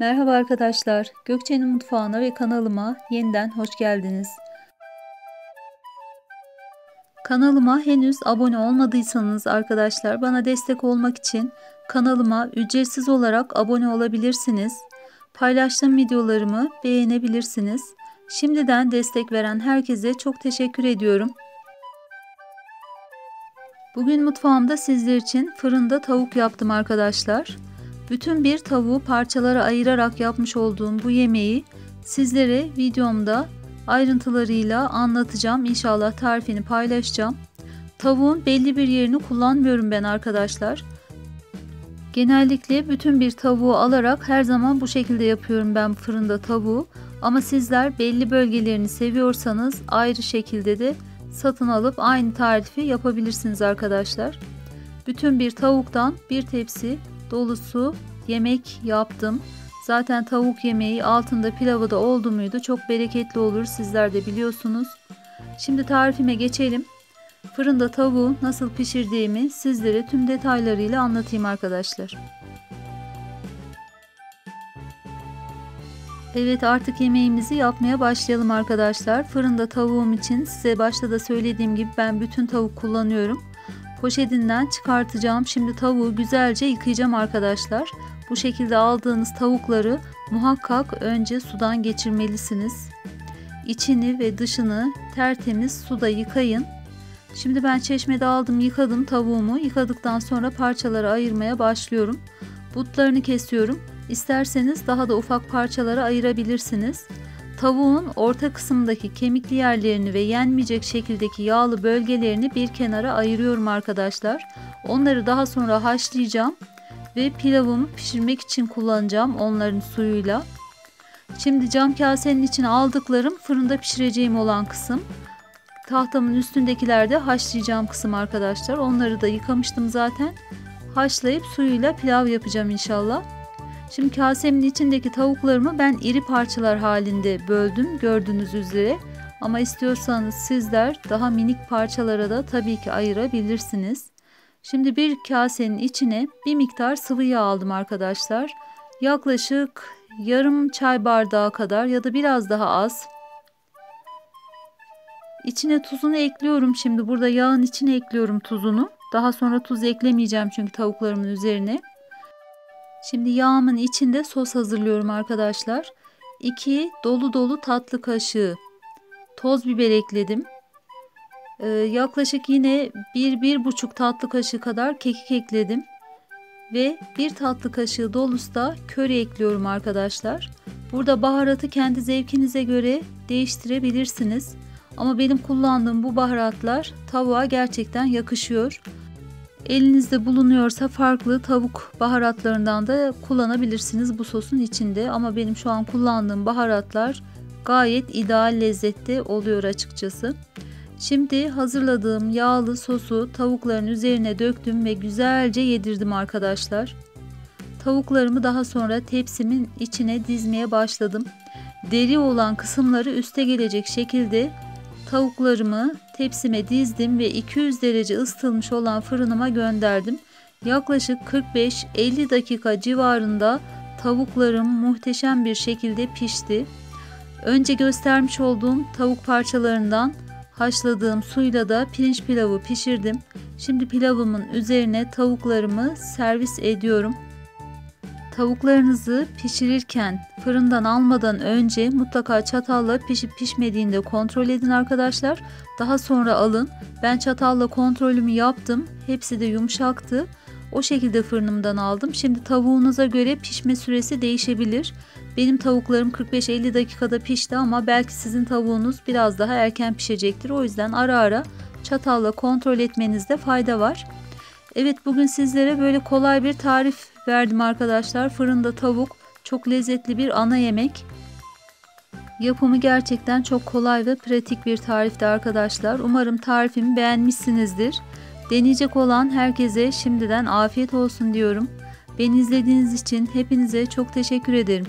Merhaba arkadaşlar, Gökçe'nin mutfağına ve kanalıma yeniden hoş geldiniz. Kanalıma henüz abone olmadıysanız arkadaşlar bana destek olmak için kanalıma ücretsiz olarak abone olabilirsiniz. Paylaştığım videolarımı beğenebilirsiniz. Şimdiden destek veren herkese çok teşekkür ediyorum. Bugün mutfağımda sizler için fırında tavuk yaptım arkadaşlar. Bütün bir tavuğu parçalara ayırarak yapmış olduğum bu yemeği sizlere videomda ayrıntılarıyla anlatacağım. İnşallah tarifini paylaşacağım. Tavuğun belli bir yerini kullanmıyorum ben arkadaşlar. Genellikle bütün bir tavuğu alarak her zaman bu şekilde yapıyorum ben fırında tavuğu. Ama sizler belli bölgelerini seviyorsanız ayrı şekilde de satın alıp aynı tarifi yapabilirsiniz arkadaşlar. Bütün bir tavuktan bir tepsi dolusu yemek yaptım. Zaten tavuk yemeği altında pilavı da oldu muydu çok bereketli olur sizler de biliyorsunuz. Şimdi tarifime geçelim. Fırında tavuğu nasıl pişirdiğimi sizlere tüm detaylarıyla anlatayım arkadaşlar. Evet artık yemeğimizi yapmaya başlayalım arkadaşlar. Fırında tavuğum için size başta da söylediğim gibi ben bütün tavuk kullanıyorum. Poşetinden çıkartacağım. Şimdi tavuğu güzelce yıkayacağım arkadaşlar. Bu şekilde aldığınız tavukları muhakkak önce sudan geçirmelisiniz. İçini ve dışını tertemiz suda yıkayın. Şimdi ben çeşmede aldım yıkadım tavuğumu. Yıkadıktan sonra parçalara ayırmaya başlıyorum. Butlarını kesiyorum. İsterseniz daha da ufak parçalara ayırabilirsiniz. Tavuğun orta kısımdaki kemikli yerlerini ve yenmeyecek şekildeki yağlı bölgelerini bir kenara ayırıyorum arkadaşlar. Onları daha sonra haşlayacağım ve pilavımı pişirmek için kullanacağım onların suyuyla. Şimdi cam kasenin içine aldıklarım fırında pişireceğim olan kısım. Tahtamın üstündekiler de haşlayacağım kısım arkadaşlar. Onları da yıkamıştım zaten. Haşlayıp suyuyla pilav yapacağım inşallah. Şimdi kasemin içindeki tavuklarımı ben iri parçalar halinde böldüm gördüğünüz üzere. Ama istiyorsanız sizler daha minik parçalara da tabii ki ayırabilirsiniz. Şimdi bir kasenin içine bir miktar sıvı yağ aldım arkadaşlar. Yaklaşık yarım çay bardağı kadar ya da biraz daha az. İçine tuzunu ekliyorum şimdi. Burada yağın içine ekliyorum tuzunu. Daha sonra tuz eklemeyeceğim çünkü tavuklarımın üzerine. Şimdi yağımın içinde sos hazırlıyorum arkadaşlar. 2 dolu dolu tatlı kaşığı toz biber ekledim. Ee, yaklaşık yine 1-1,5 tatlı kaşığı kadar kekik ekledim. Ve 1 tatlı kaşığı dolusu da köri ekliyorum arkadaşlar. Burada baharatı kendi zevkinize göre değiştirebilirsiniz. Ama benim kullandığım bu baharatlar tavuğa gerçekten yakışıyor. Elinizde bulunuyorsa farklı tavuk baharatlarından da kullanabilirsiniz bu sosun içinde. Ama benim şu an kullandığım baharatlar gayet ideal lezzette oluyor açıkçası. Şimdi hazırladığım yağlı sosu tavukların üzerine döktüm ve güzelce yedirdim arkadaşlar. Tavuklarımı daha sonra tepsimin içine dizmeye başladım. Deri olan kısımları üste gelecek şekilde tavuklarımı tepsime dizdim ve 200 derece ısıtılmış olan fırınıma gönderdim. Yaklaşık 45-50 dakika civarında tavuklarım muhteşem bir şekilde pişti. Önce göstermiş olduğum tavuk parçalarından haşladığım suyla da pirinç pilavı pişirdim. Şimdi pilavımın üzerine tavuklarımı servis ediyorum. Tavuklarınızı pişirirken fırından almadan önce mutlaka çatalla pişip pişmediğinde kontrol edin arkadaşlar. Daha sonra alın. Ben çatalla kontrolümü yaptım. Hepsi de yumuşaktı. O şekilde fırınımdan aldım. Şimdi tavuğunuza göre pişme süresi değişebilir. Benim tavuklarım 45-50 dakikada pişti ama belki sizin tavuğunuz biraz daha erken pişecektir. O yüzden ara ara çatalla kontrol etmenizde fayda var. Evet bugün sizlere böyle kolay bir tarif verdim arkadaşlar. Fırında tavuk çok lezzetli bir ana yemek. Yapımı gerçekten çok kolay ve pratik bir tarifti arkadaşlar. Umarım tarifimi beğenmişsinizdir. Deneyecek olan herkese şimdiden afiyet olsun diyorum. Beni izlediğiniz için hepinize çok teşekkür ederim.